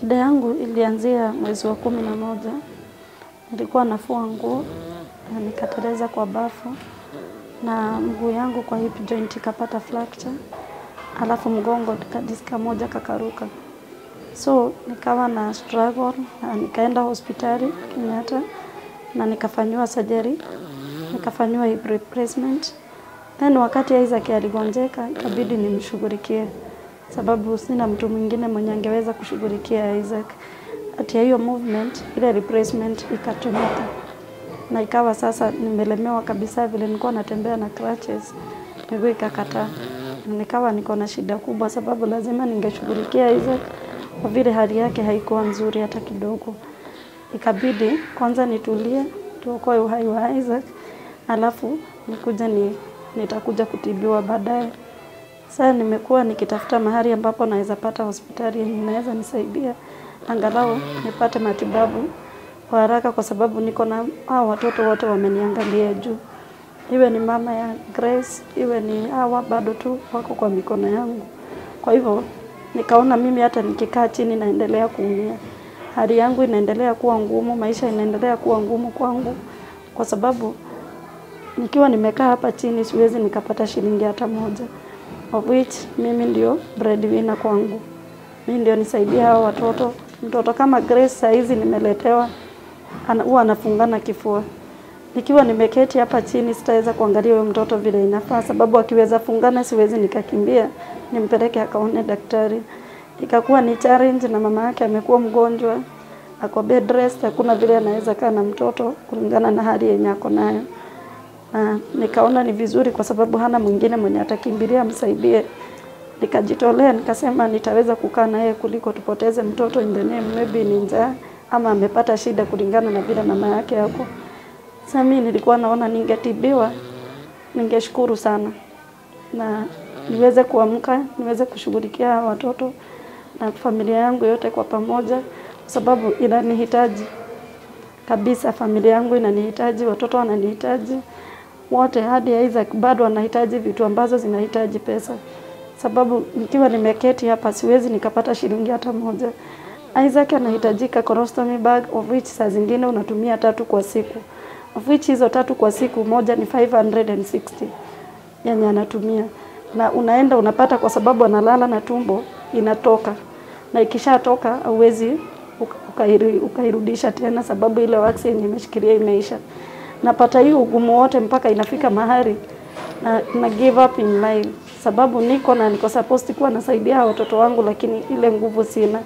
Shida yangu ilianzia mwezi wa kumi na moja. Nilikuwa nafua nguo na nikateleza kwa bafu na mguu yangu kwa hip joint ikapata fracture, alafu mgongo diska moja kakaruka, so nikawa na struggle na nikaenda hospitali Kenyatta na nikafanyiwa surgery, nikafanyiwa hip replacement. Then wakati Isaac aligonjeka ikabidi nimshughulikie, sababu sina mtu mwingine mwenye angeweza kushughulikia Isaac. Ati ya hiyo movement ile replacement ikatumika na ikawa sasa nimelemewa kabisa, vile nilikuwa natembea na crutches, miguu ikakataa, nikawa niko na shida kubwa, sababu lazima ningeshughulikia Isaac kwa vile hali yake haikuwa nzuri hata kidogo. Ikabidi kwanza nitulie, tuokoe uhai wa Isaac, alafu nikuja ni nitakuja kutibiwa baadaye. Sasa nimekuwa nikitafuta mahali ambapo naweza pata hospitali yenye inaweza nisaidia angalau nipate matibabu kwa haraka, kwa sababu niko na hao watoto wote wameniangalia juu, iwe ni mama ya Grace, iwe ni hawa bado tu wako kwa mikono yangu. Kwa hivyo nikaona mimi hata nikikaa chini naendelea kuumia, hali yangu inaendelea kuwa ngumu, maisha inaendelea kuwa ngumu kwangu, kwa sababu nikiwa nimekaa hapa chini siwezi nikapata shilingi hata moja, of which mimi ndio breadwinner kwangu, mimi ndio nisaidia hao watoto. Mtoto kama Grace saa hizi nimeletewa, ana- huwa anafungana kifua. Nikiwa nimeketi hapa chini sitaweza kuangalia huyo mtoto vile inafaa, sababu akiweza fungana siwezi nikakimbia nimpeleke akaone daktari. Ikakuwa ni challenge, na mama yake amekuwa mgonjwa, ako bed rest, hakuna vile anaweza kaa na mtoto kulingana na hali yenye ako nayo. Na nikaona ni vizuri kwa sababu hana mwingine mwenye atakimbilia msaidie. Nikajitolea nikasema nitaweza kukaa na yeye kuliko tupoteze mtoto in the maybe ni njaa ama amepata shida kulingana na vile mama yake yako. Sasa mimi nilikuwa naona ningetibiwa, ningeshukuru sana na niweze kuamka, niweze kushughulikia watoto na familia yangu yote kwa pamoja, kwa sababu inanihitaji kabisa. Familia yangu inanihitaji, watoto wananihitaji wote, hadi Isaac bado anahitaji vitu ambazo zinahitaji pesa, sababu nikiwa nimeketi hapa siwezi nikapata shilingi hata moja. Isaac anahitajika colostomy bag of which saa zingine unatumia tatu kwa siku, of which hizo tatu kwa siku moja ni 560 yenye anatumia, na unaenda unapata, kwa sababu analala na tumbo inatoka, na ikishatoka hauwezi ukairudisha tena, sababu ile wax yenye imeshikilia imeisha. Napata hiyo ugumu wote mpaka inafika mahali na, na give up in life, sababu niko na niko supposed kuwa nasaidia watoto wangu, lakini ile nguvu sina.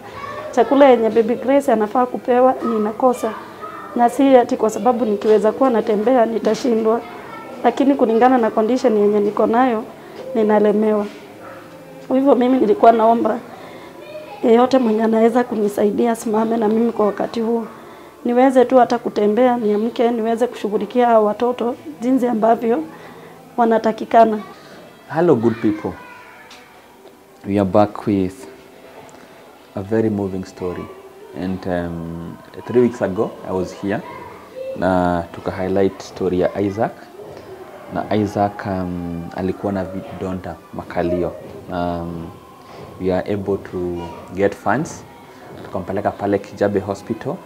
Chakula yenye baby Grace anafaa kupewa ninakosa, na si ati kwa sababu nikiweza kuwa natembea nitashindwa, lakini kulingana na condition yenye niko nayo ninalemewa. Hivyo mimi nilikuwa naomba yeyote mwenye anaweza kunisaidia simame na mimi kwa wakati huu, niweze tu hata kutembea, niamke, niweze kushughulikia hao watoto jinsi ambavyo wanatakikana. Hello, good people. We are back with a very moving story. And um, three weeks ago, I was here na tuka highlight story ya Isaac na Isaac um, alikuwa na vidonda makalio. Um, we are able to get funds, tukampeleka pale Kijabe Hospital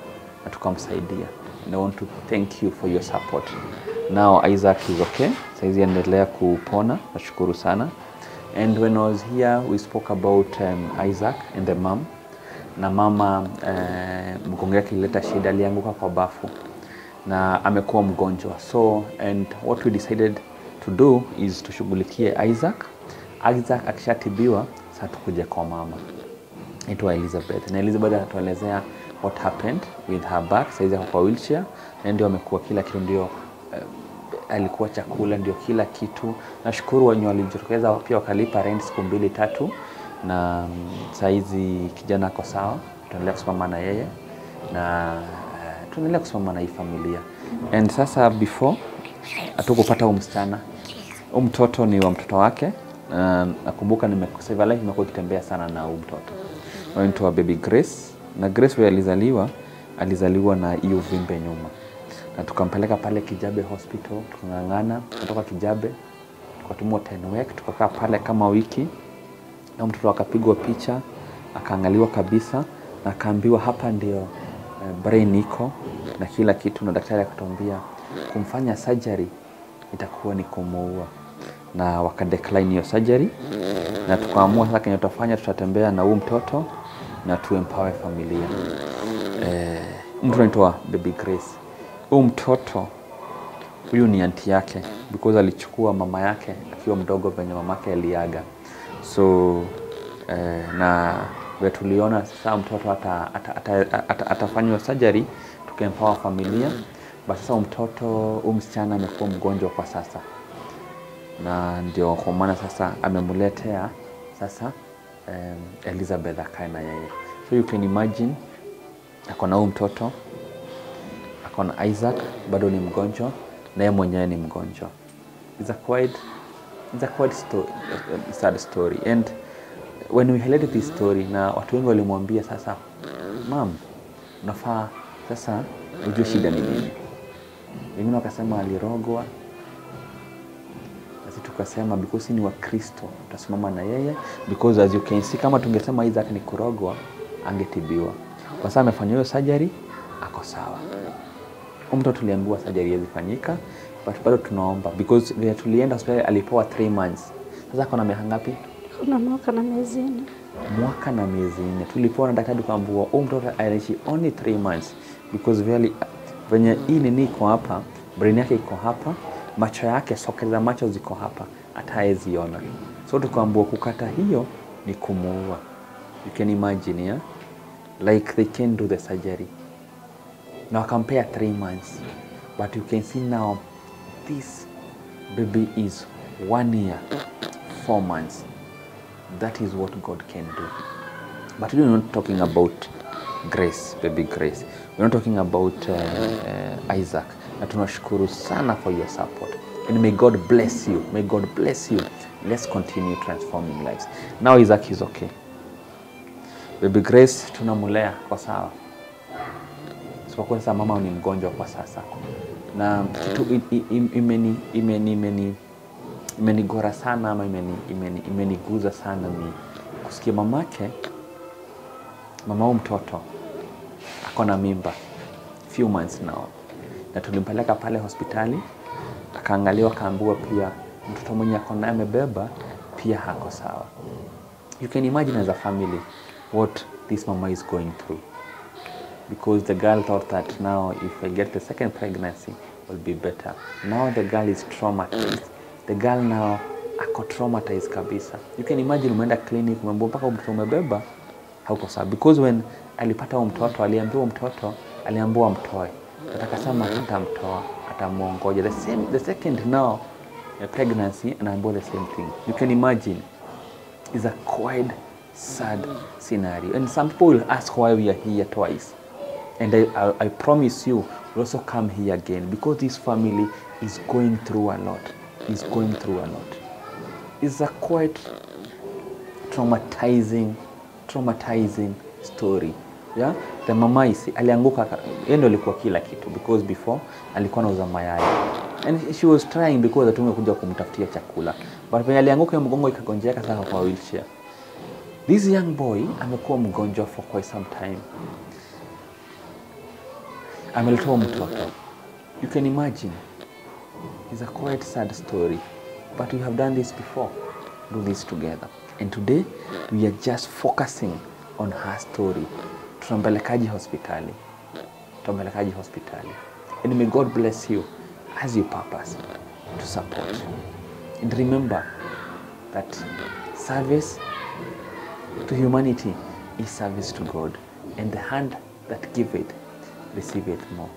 na tukamsaidia. And I want to thank you for your support. Now Isaac is okay, saizi endelea kupona, nashukuru sana. And when I was here we spoke about um, Isaac and the mom na mama eh, mgongo yake ilileta shida, alianguka kwa bafu na amekuwa mgonjwa. So and what we decided to do is tushughulikie Isaac. Isaac akishatibiwa, sasa tukuje kwa mama Itwa Elizabeth na Elizabeth atatuelezea what happened with her back. Saizi ako kwa wheelchair na ndio amekuwa kila kitu, ndio uh, alikuwa chakula, ndio kila kitu. Nashukuru wenye walijitokeza pia wakalipa rent siku mbili tatu, na mm, saizi kijana ako sawa, tunaendelea kusimama na yeye na uh, tunaendelea kusimama na hii familia. And sasa before hatukupata huyu msichana, huyu mtoto ni wa mtoto wake. Uh, nakumbuka nimekuwa nimekuwa ikitembea sana na huyu mtoto anaitwa baby Grace, na Grace vile alizaliwa alizaliwa na hiyo uvimbe nyuma, na tukampeleka pale Kijabe Hospital, tukang'ang'ana kutoka Kijabe, tukatumwa Tenwek, tukakaa pale kama wiki, na mtoto akapigwa picha akaangaliwa kabisa, na akaambiwa hapa ndio eh, brain iko na kila kitu, na daktari akatuambia kumfanya surgery itakuwa ni kumuua, na wakadecline hiyo surgery, na tukaamua sasa kenye tutafanya, tutatembea na huu mtoto na tuempower familia. Eh, mtu anaitwa Baby Grace. Huyu mtoto huyu ni anti yake because alichukua mama yake akiwa mdogo venye mamake aliaga so eh, na vile tuliona sasa mtoto ata, ata, ata, ata, atafanywa surgery tukempower familia but sasa mtoto huyu msichana amekuwa mgonjwa kwa sasa na ndio kwa maana sasa amemuletea sasa um, Elizabeth akae na yeye so you can imagine ako na huyu mtoto ako na Isaac bado ni mgonjwa na yeye mwenyewe ni mgonjwa. It's a quite, it's a quite sto sad story and when we highlighted this story na watu wengi walimwambia sasa, mam, unafaa sasa ujue shida ni nini. Wengine wakasema alirogwa, nasi tukasema because ni Wakristo tutasimama na yeye because as you can see, kama tungesema Isaac ni kurogwa angetibiwa. Kwa sababu amefanya hiyo surgery, ako sawa Mtu tuliambiwa surgery haiwezi fanyika but bado tunaomba because vile tulienda hospitali alipewa 3 months. Sasa kuna na miaka ngapi? Kuna mwaka na miezi nne. Mwaka na miezi nne. Tulipewa na daktari tukaambiwa huyu mtoto anaishi only 3 months because vile venye hii nini iko hapa, brain yake iko hapa, macho yake, socket za macho ziko hapa, hata. So tukaambiwa kukata hiyo ni kumuua. You can imagine yeah? Like they can do the surgery na wakampea 3 months but you can see now this baby is one year four months that is what god can do but we're not talking about grace baby grace. We're not talking about uh, uh, isaac. Na tunashukuru sana for your support. And may god bless you. May god bless you. Let's continue transforming lives. Now isaac is okay. Baby grace tunamulea kwa sawa. Sipokuwa sasa mama ni mgonjwa kwa sasa, na kitu imeni imeni imeni imenigora sana ama imeni imeni imeniguza sana ni kusikia mamake mama huyu mtoto ako na mimba few months now, na tulimpeleka pale hospitali akaangaliwa, akaambiwa pia mtoto mwenye ako naye amebeba pia hako sawa. You can imagine as a family what this mama is going through because the girl thought that now if I get the second pregnancy will be better. Now the girl is traumatized. The girl now ako traumatized kabisa. You can imagine umeenda clinic umeambiwa mpaka mtoto umebeba hauko sawa because when alipata huo mtoto aliambiwa mtoto aliambiwa mtoe. atakasema atamtoa hatamtoa atamuongoja. The same the second now a pregnancy anaambiwa the same thing. You can imagine is a quite sad scenario. And some people will ask why we are here twice. And I, I, I promise you, we'll also come here again because this family is going through a lot. Is going through a lot. is a quite traumatizing, traumatizing story. Yeah? The mama isi, alianguka, yendo alikuwa kila kitu because before alikuwa anauza mayai and she was trying because watu wamekuja kumtafutia chakula but venye alianguka mgongo ikagonjeka sasa kwa wheelchair. This young boy amekuwa mgonjwa for quite some time ameletewa mtoto. You can imagine. It's a quite sad story. But we have done this before. Do this together. And today we are just focusing on her story. Tunampelekaji hospitali. Tunampelekaji hospitali. And may God bless you as you purpose to support. And remember that service to humanity is service to God. And the hand that give it, receive it more.